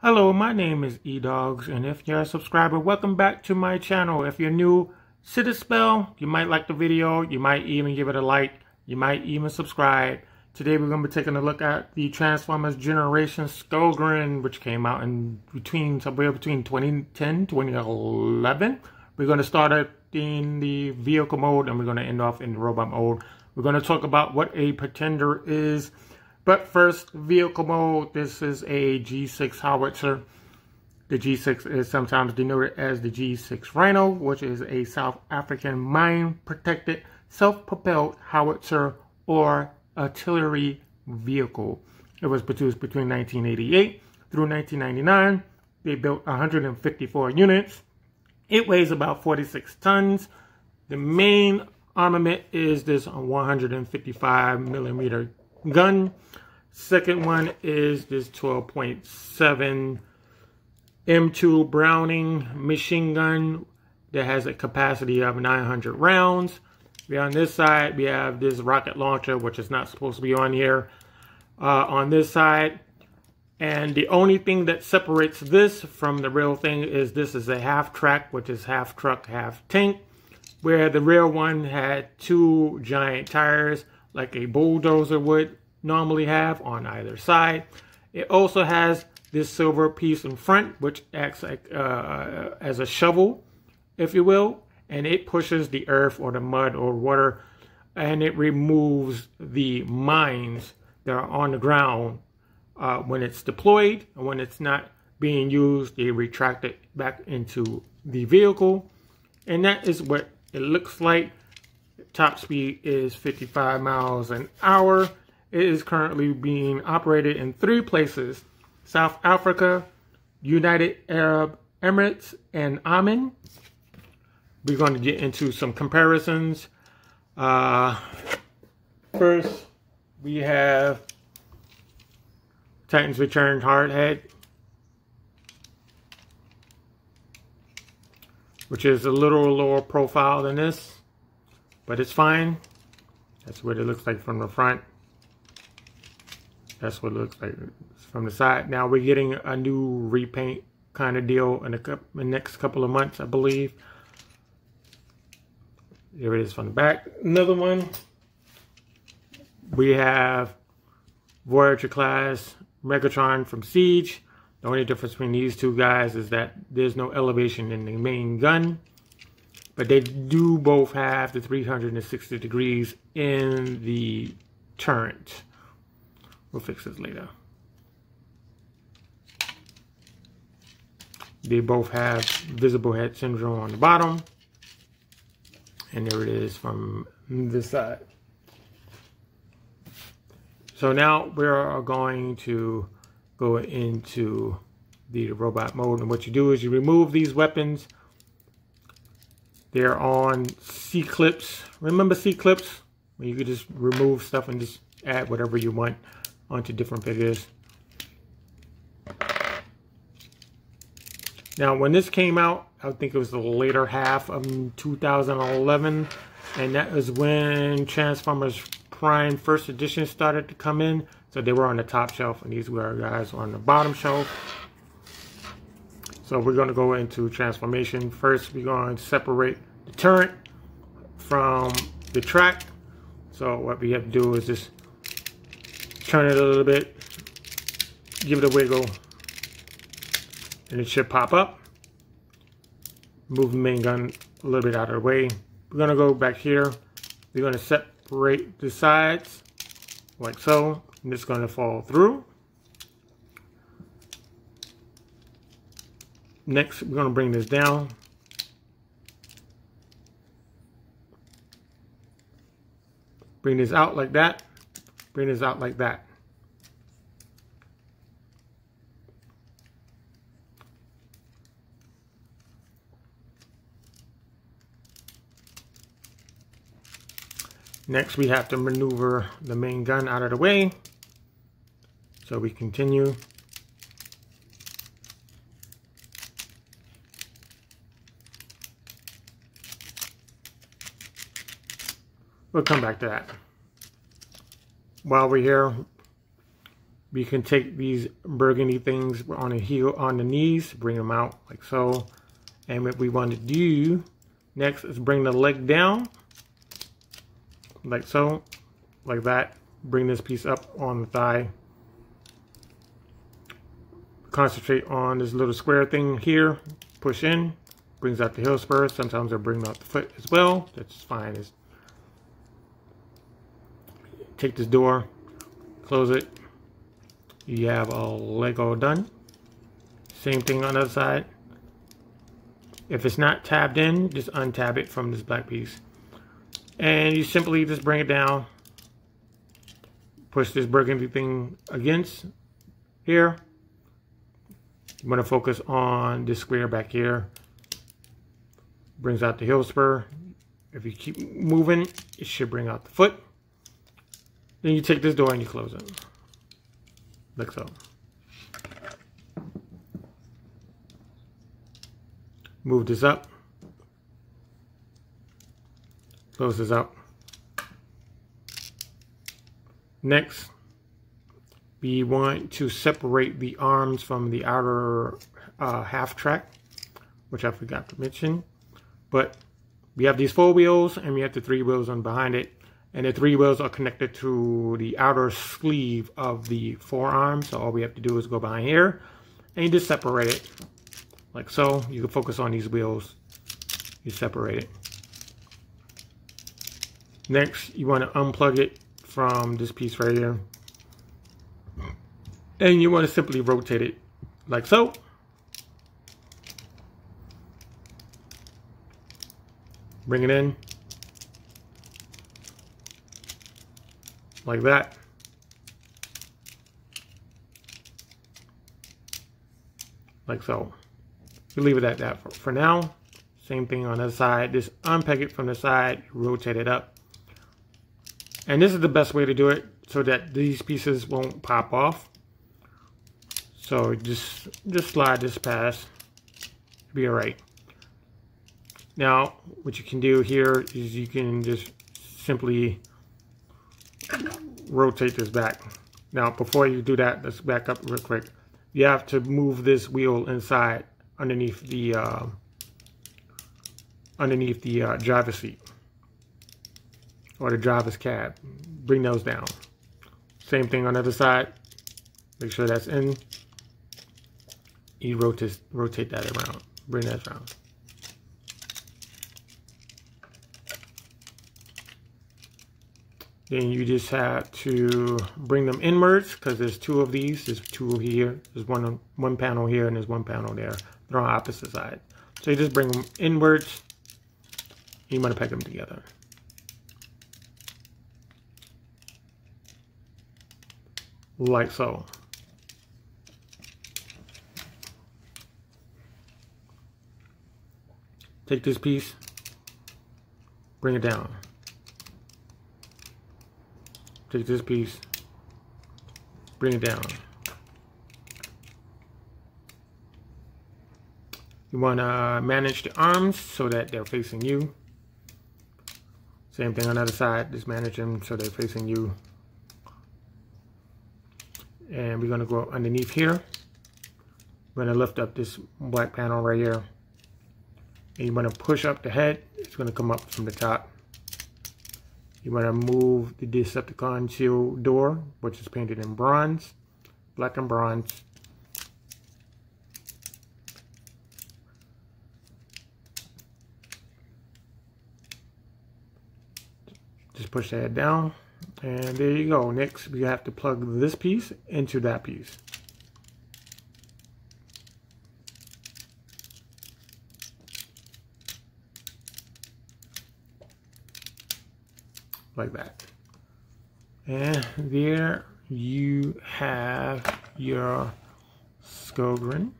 Hello, my name is Edoggz, and if you're a subscriber, welcome back to my channel. If you're new, sit a spell. You might like the video. You might even give it a like. You might even subscribe. Today we're going to be taking a look at the Transformers Generation Skullgrin, which came out in between somewhere between 2010 2011. We're going to start it in the vehicle mode, and we're going to end off in robot mode. We're going to talk about what a pretender is. But first, vehicle mode. This is a G6 howitzer. The G6 is sometimes denoted as the G6 Rhino, which is a South African mine-protected, self-propelled howitzer or artillery vehicle. It was produced between 1988 through 1999. They built 154 units. It weighs about 46 tons. The main armament is this 155 millimeter gun. Second one is this 12.7 M2 Browning machine gun that has a capacity of 900 rounds. On this side, we have this rocket launcher, which is not supposed to be on here. Uh, on this side, and the only thing that separates this from the real thing is this is a half track, which is half truck, half tank, where the real one had two giant tires like a bulldozer would normally have on either side. It also has this silver piece in front, which acts like uh, as a shovel, if you will, and it pushes the earth or the mud or water, and it removes the mines that are on the ground uh, when it's deployed, and when it's not being used, they retract it back into the vehicle, and that is what it looks like. Top speed is 55 miles an hour. It is currently being operated in three places, South Africa, United Arab Emirates, and Oman. We're going to get into some comparisons. Uh, first, we have Titans Return Hardhead, which is a little lower profile than this, but it's fine. That's what it looks like from the front. That's what it looks like from the side. Now we're getting a new repaint kind of deal in the, next couple of months, I believe. Here it is from the back. Another one. We have Voyager class Megatron from Siege. The only difference between these two guys is that there's no elevation in the main gun. But they do both have the 360 degrees in the turret. We'll fix this later. They both have visible head syndrome on the bottom. And there it is from this side. So now we're going to go into the robot mode. And what you do is you remove these weapons. They're on C-clips. Remember C-clips? Where you could just remove stuff and just add whatever you want onto different figures. Now, when this came out, I think it was the later half of 2011, and that was when Transformers Prime First Edition started to come in. So they were on the top shelf, and these were guys on the bottom shelf. So we're going to go into transformation. First, we're going to separate the turret from the track. So what we have to do is just turn it a little bit, give it a wiggle, and it should pop up. Move the main gun a little bit out of the way. We're gonna go back here. We're gonna separate the sides like so. And it's gonna fall through. Next, we're gonna bring this down. Bring this out like that bring this out like that. Next, we have to maneuver the main gun out of the way. So we continue. We'll come back to that while we're here, we can take these burgundy things on the heel, on the knees, bring them out like so. And what we want to do next is bring the leg down, like so, like that. Bring this piece up on the thigh. Concentrate on this little square thing here. Push in, brings out the heel spur. Sometimes they'll bring out the foot as well. That's fine. It's, take this door, close it. You have a Lego done. Same thing on the other side. If it's not tabbed in, just untab it from this black piece. And you simply just bring it down. Push this burgundy thing against here. You want to focus on this square back here. Brings out the heel spur. If you keep moving, it should bring out the foot. Then you take this door and you close it. Like so. Move this up. Close this up. Next, we want to separate the arms from the outer uh, half track, which I forgot to mention. But we have these four wheels and we have the three wheels on behind it. And the three wheels are connected to the outer sleeve of the forearm. So all we have to do is go behind here and you just separate it like so. You can focus on these wheels. You separate it. Next, you want to unplug it from this piece right here. And you want to simply rotate it like so. Bring it in. Like that. Like so. We leave it at that for, for now. Same thing on the side. Just unpeg it from the side, rotate it up. And this is the best way to do it so that these pieces won't pop off. So just just slide this past. Be alright. Now, what you can do here is you can just simply rotate this back. Now, before you do that, let's back up real quick. You have to move this wheel inside underneath the uh, underneath the uh, driver's seat or the driver's cab. Bring those down. Same thing on the other side. Make sure that's in. You rotate rotate that around. Bring that around. Then you just have to bring them inwards because there's two of these. There's two here. There's one one panel here and there's one panel there. They're on opposite side. So you just bring them inwards. You want to peg them together. Like so. Take this piece, bring it down. Take this piece, bring it down. You want uh, to manage the arms so that they're facing you. Same thing on the other side, just manage them so they're facing you. And we're going to go underneath here. We're going to lift up this black panel right here. And you want to push up the head. It's going to come up from the top. You want to move the Decepticon shield door, which is painted in bronze, black and bronze. Just push that down. And there you go. Next, we have to plug this piece into that piece. Like that. And there you have your Skullgrin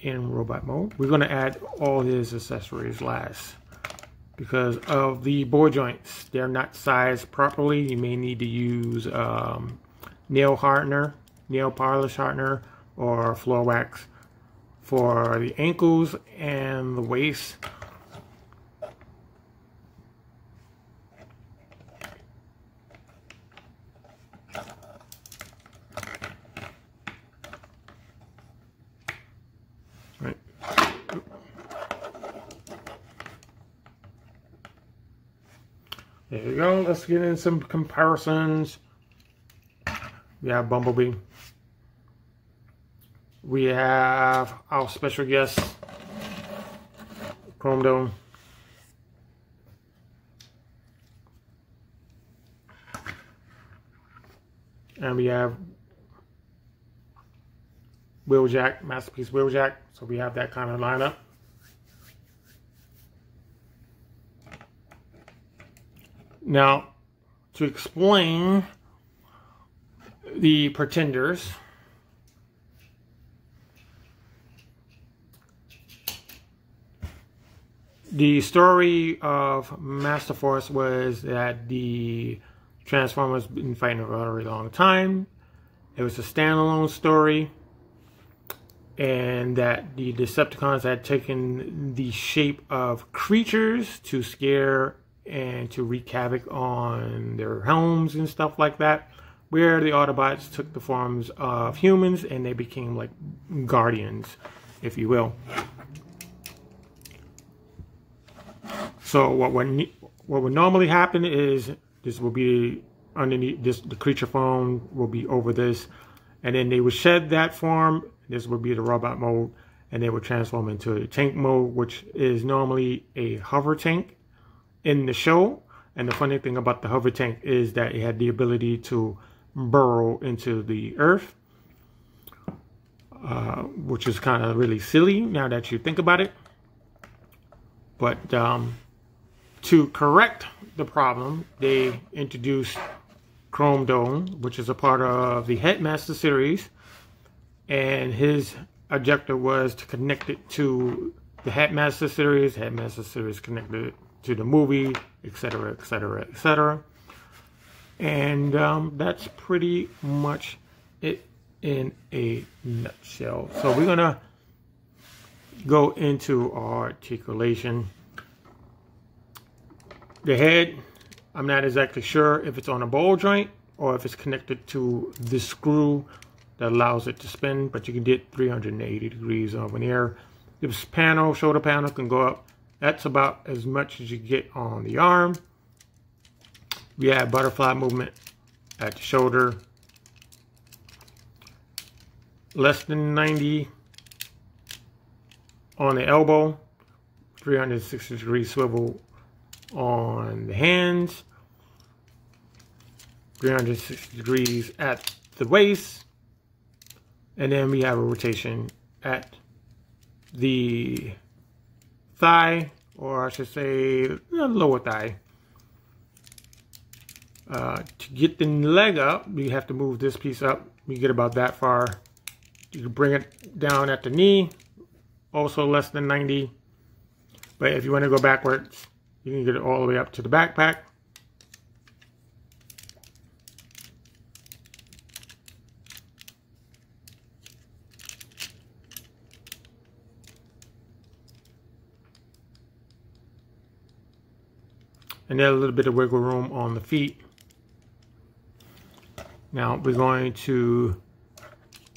in robot mode. We're going to add all his accessories last because of the ball joints. They're not sized properly. You may need to use um, nail hardener, nail polish hardener, or floor wax for the ankles and the waist. There you go. Let's get in some comparisons. We have Bumblebee. We have our special guest, Chrome Dome. And we have Wheeljack, Masterpiece Wheeljack. So we have that kind of lineup. Now, to explain the Pretenders, the story of Masterforce was that the Transformers been fighting for a very long time. It was a standalone story and that the Decepticons had taken the shape of creatures to scare and to wreak havoc on their homes and stuff like that, where the Autobots took the forms of humans and they became like guardians, if you will. So what would what would normally happen is this will be underneath this the creature form will be over this, and then they would shed that form this would be the robot mode and they would transform into a tank mode, which is normally a hover tank in the show. And the funny thing about the hover tank is that it had the ability to burrow into the earth, uh, which is kind of really silly now that you think about it. But um, to correct the problem, they introduced Chrome Dome, which is a part of the Headmaster series, and his objective was to connect it to the Headmaster series, Headmaster series connected to the movie, etc., etc., etc. And um, that's pretty much it in a nutshell. So we're gonna go into articulation. The head, I'm not exactly sure if it's on a ball joint or if it's connected to the screw that allows it to spin, but you can get 380 degrees over air. This panel, shoulder panel can go up. That's about as much as you get on the arm. We have butterfly movement at the shoulder. Less than 90 on the elbow. 360 degree swivel on the hands. 360 degrees at the waist and then we have a rotation at the thigh, or I should say lower thigh. Uh, to get the leg up, you have to move this piece up. You get about that far. You can bring it down at the knee, also less than 90. But if you want to go backwards, you can get it all the way up to the backpack. And then a little bit of wiggle room on the feet. Now we're going to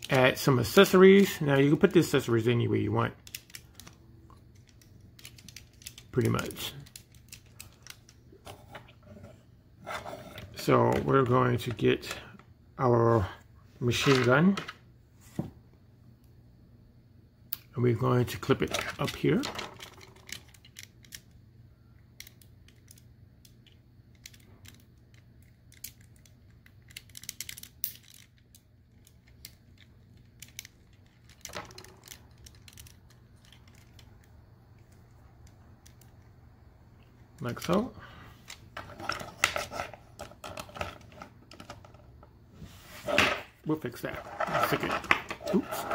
add some accessories. Now you can put the accessories any way you want. Pretty much. So we're going to get our machine gun. And we're going to clip it up here. Like so. We'll fix that. Stick it. Oops.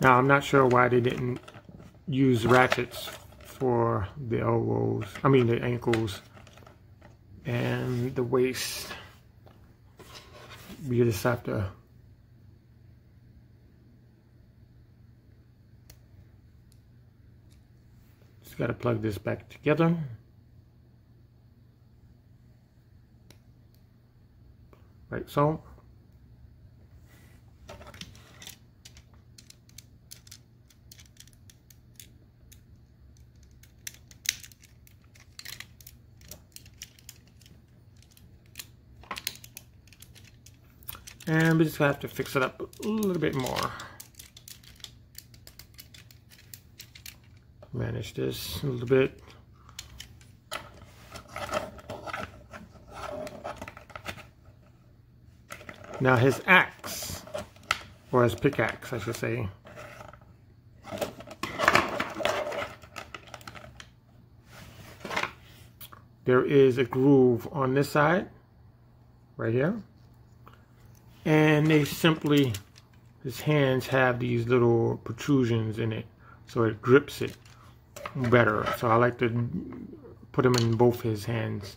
Now I'm not sure why they didn't use ratchets for the elbows, I mean the ankles and the waist. We just have to Got to plug this back together. Like so. And we just have to fix it up a little bit more. Manage this a little bit. Now his axe, or his pickaxe I should say, there is a groove on this side, right here. And they simply, his hands have these little protrusions in it, so it grips it better. So I like to put them in both his hands.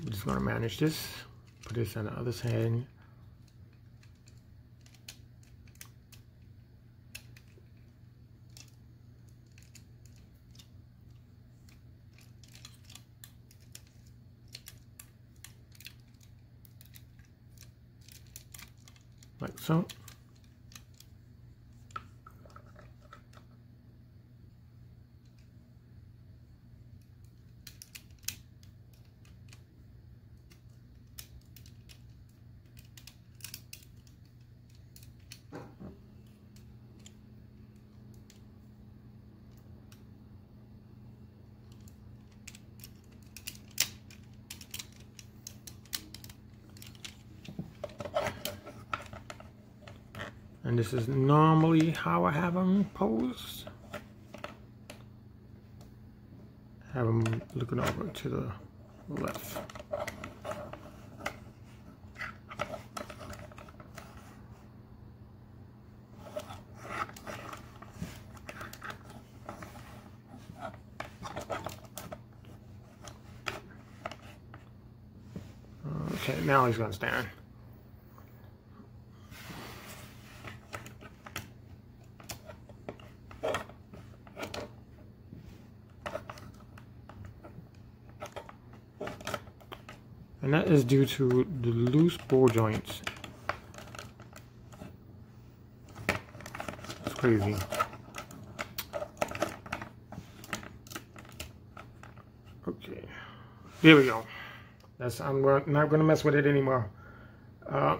I'm just going to manage this. Put this on the other side. Like so. And this is normally how I have them posed. Have them looking over to the left. Okay, now he's gonna stand. And that is due to the loose ball joints. It's crazy. Okay, there we go. That's I'm not to mess with it anymore. Uh,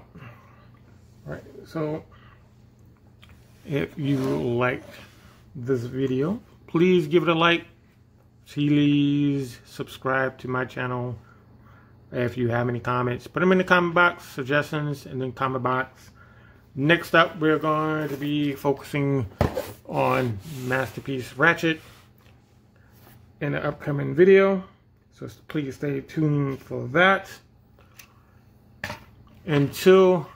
right, so if you like this video, please give it a like. Please subscribe to my channel if you have any comments, put them in the comment box, suggestions in the comment box. Next up, we're going to be focusing on Masterpiece Ratchet in the upcoming video. So please stay tuned for that. Until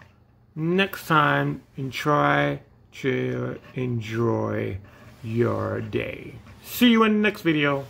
next time, and try to enjoy your day. See you in the next video.